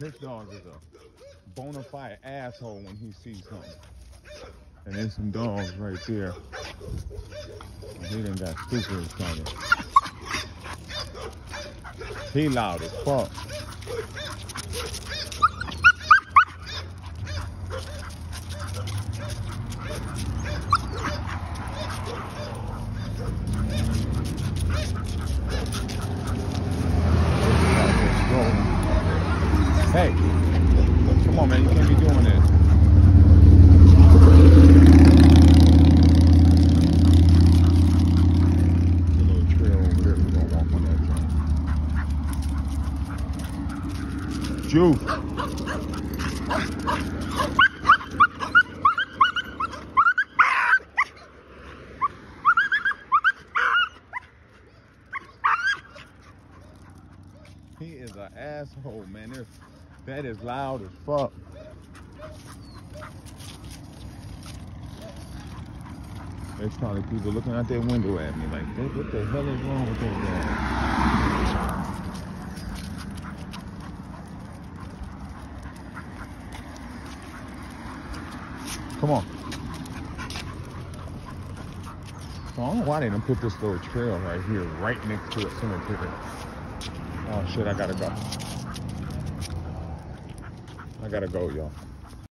This dog is a bona fide asshole when he sees something. And there's some dogs right there. And he done got super excited. He loud as fuck. Hey, come on, man. You can't be doing this. Trail. He is an asshole, man. There's, that is loud as fuck. There's probably people looking out their window at me like, "What- the hell is wrong with that guy? Come on. So I don't know why they didn't put this little trail right here, right next to a cemetery. Oh shit, I gotta go. I gotta go, y'all.